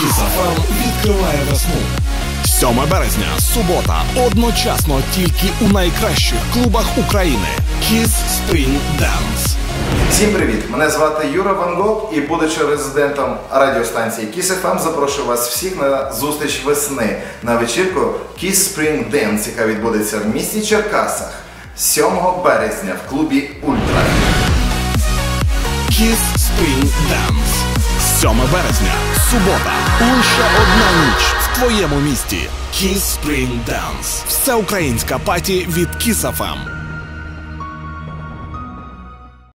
Кісафам відкриває весну. 7 березня, субота, одночасно тільки у найкращих клубах України. Kiss Spring Dance. Всім привіт! Мене звати Юра Ван Гог і, будучи резидентом радіостанції Kiss FM, запрошую вас всіх на зустріч весни на вечірку Kiss Spring Dance, яка відбудеться в місті Черкасах 7 березня в клубі Ультра. Kiss Spring Dance. 7 березня, субота. Лише одна ніч в твоєму місті. Kiss Spring Dance. Всеукраїнська паті від Kiss FM.